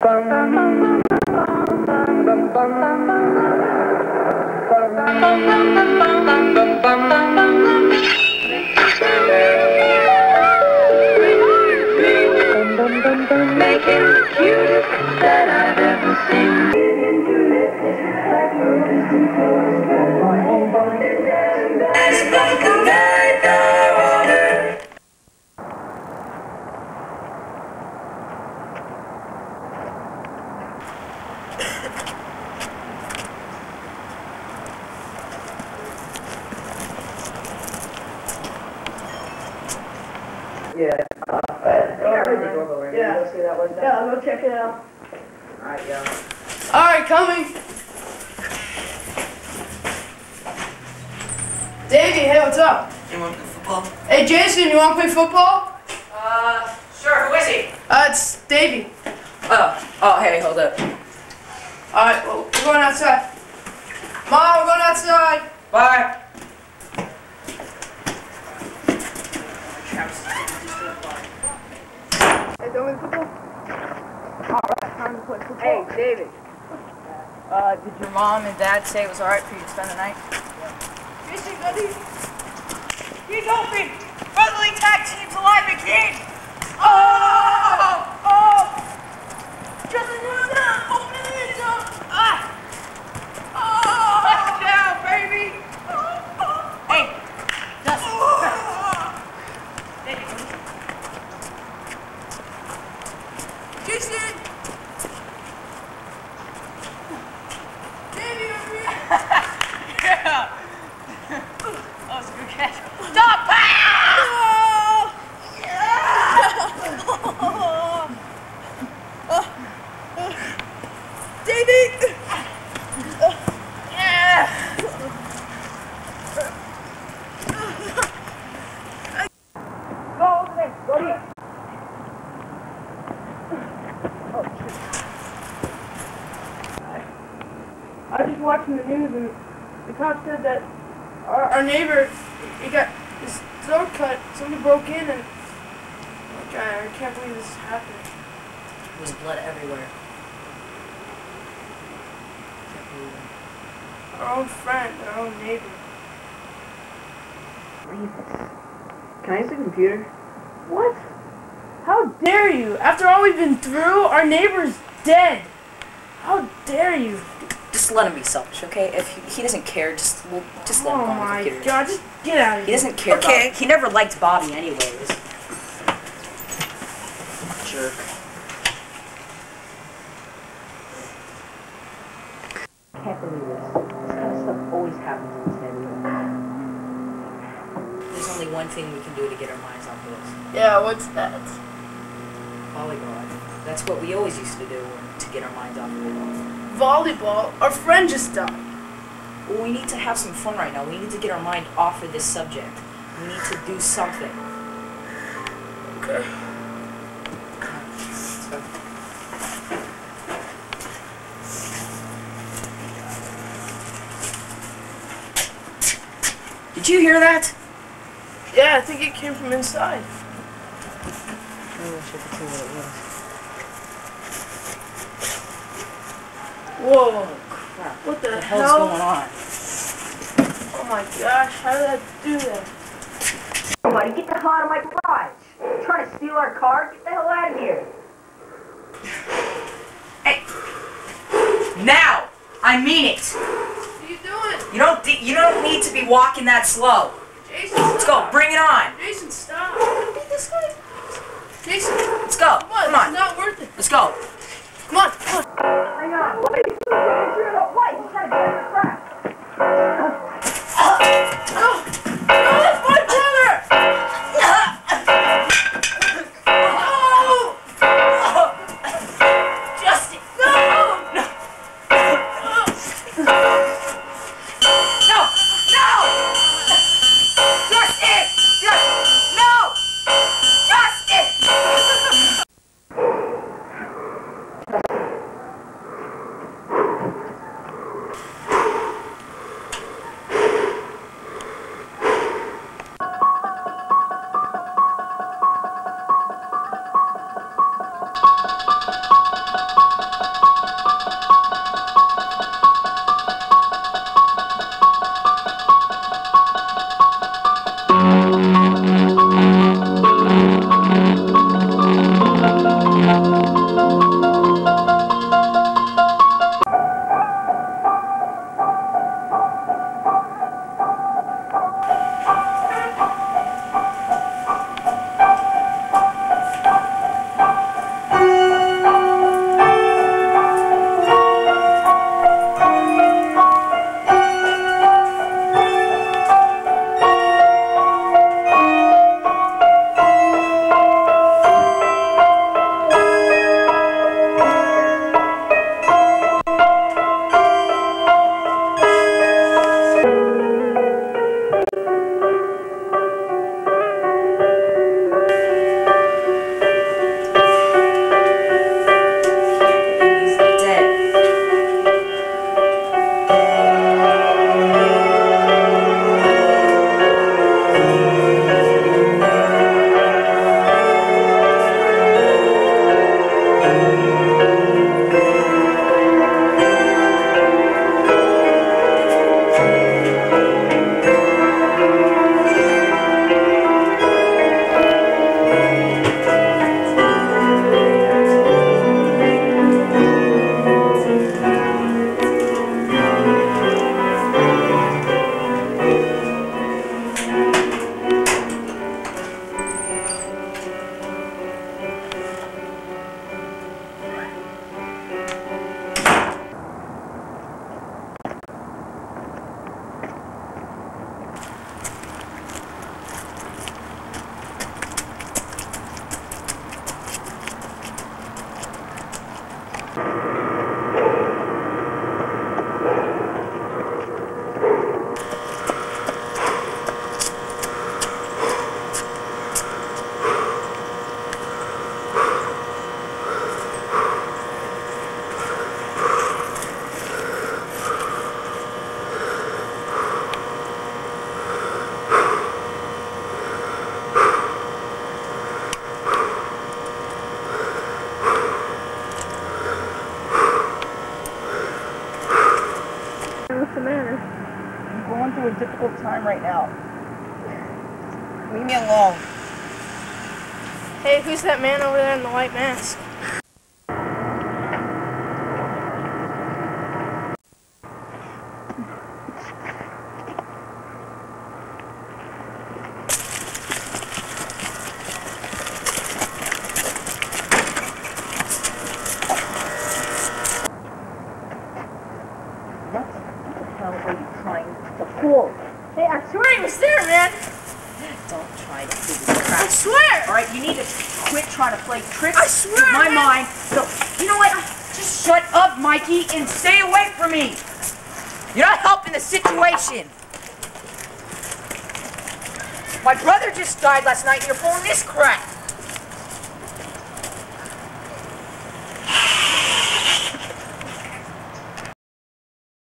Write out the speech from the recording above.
Making the cutest that I've ever seen. As like a night I wanna Yeah. Uh, I heard the doorbell ring. Yeah. You go see that one? Yeah, I'll go check it out. Alright, yeah. Alright, coming. Davey, hey, what's up? You want to play football? Hey, Jason, you want to play football? Uh, sure. Who is he? Uh, it's Davey. Oh, oh, hey, hold up. Alright, well, we're going outside. Mom, we're going outside. Bye. Hey, don't we football? Alright, time to play. Hey, David. Uh, did your mom and dad say it was alright for you to spend the night? Jason, buddy. You don't brotherly tag teams alive again! Oh! Justin, you're down. Open the end zone. Ah! Oh! Touchdown, baby! Hey, Dustin. Jason! Davey, over here. Yeah. That was a good catch. Stop! Ah! Yeah. Go over. Go here. I was just watching the news and the cop said that our, our neighbor, he got his throat cut. Somebody broke in and like, I, I can't believe this happened. There was blood everywhere. Our own friend, our own neighbor. Can I use the computer? What? How dare you? After all we've been through, our neighbor's dead. How dare you? Just let him be selfish, okay? If he, he doesn't care, just we'll, just let him Oh go on the oh my computer. god, just get out of here. He doesn't care Okay. about He never liked Bobby anyways. Jerk. Can't believe this. This kind of stuff always happens in. There's only one thing we can do to get our minds off of this. Yeah, what's that? That's what we always used to do to get our minds off of it. Volleyball. Our friend just died. Well, we need to have some fun right now. We need to get our mind off of this subject. We need to do something. Okay. Did you hear that? Yeah, I think it came from inside. I wish I could see what it was. Whoa. Crap. What the, What the hell's hell? going on? Oh my gosh, how did I do that? Somebody get the hell out of my garage. Trying to steal our car? Get the hell out of here. Hey! Now! I mean it! What are you doing? You don't de- you don't need to be walking that slow. Jason, Let's go. Bring it on. Jason, stop. This way. Jason, Let's go. come on, Come it's not worth it. Let's go. Come on, come on. Difficult time right now. Leave me alone. Hey, who's that man over there in the white mask? What the hell are you trying to pull? Hey, I swear he was there, man. Don't try to do this I swear. All right, you need to quit trying to play tricks I swear, with my man. mind. So, you know what? Just shut up, Mikey, and stay away from me. You're not helping the situation. My brother just died last night, and you're pulling this crap.